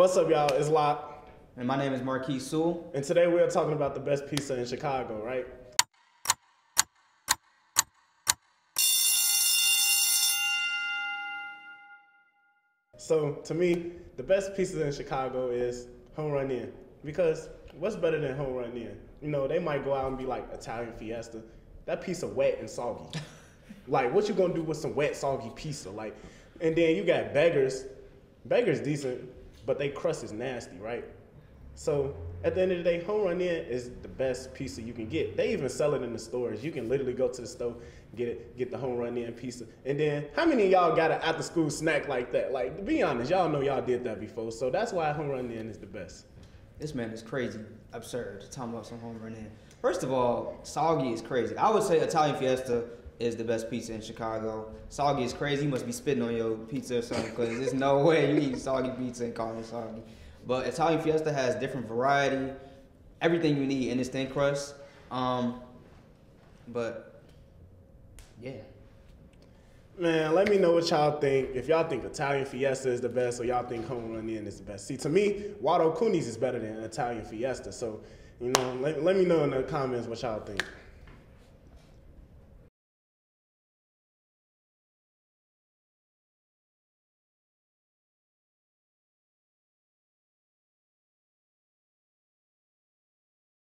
What's up, y'all? It's Lock. And my name is Marquis Sewell. And today we are talking about the best pizza in Chicago, right? So to me, the best pizza in Chicago is Home Run Inn. Because what's better than Home Run Inn? You know, they might go out and be like Italian Fiesta. That pizza wet and soggy. like, what you gonna do with some wet, soggy pizza? Like, and then you got beggars. Beggars decent, but they crust is nasty, right? So at the end of the day, Home Run Inn is the best pizza you can get. They even sell it in the stores. You can literally go to the store, get it, get the Home Run Inn pizza. And then how many of y'all got an after school snack like that? Like to be honest, y'all know y'all did that before. So that's why Home Run Inn is the best. This man is crazy, absurd. Talking about some Home Run Inn. First of all, soggy is crazy. I would say Italian Fiesta is the best pizza in Chicago. Soggy is crazy. You must be spitting on your pizza or something because there's no way you eat soggy pizza and call it soggy. But Italian Fiesta has different variety, everything you need in this thin crust. Um, but yeah. Man, let me know what y'all think. If y'all think Italian Fiesta is the best, or y'all think Home Run Inn is the best. See, to me, Waldo Cooney's is better than Italian Fiesta. So, you know, let, let me know in the comments what y'all think.